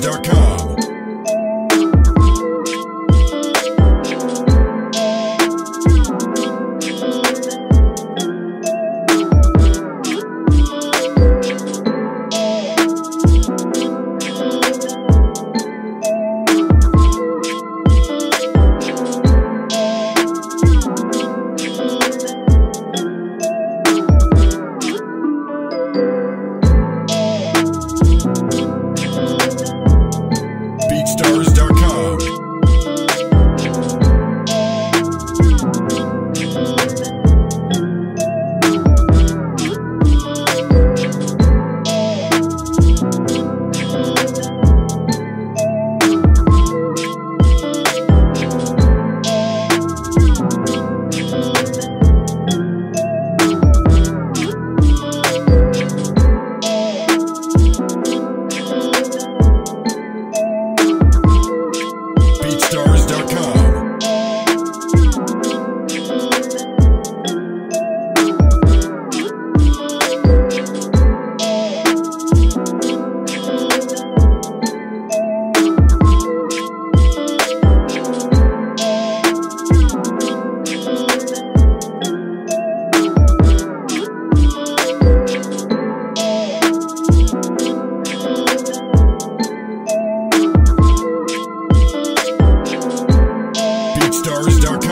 dark Amazon.com. stars.com.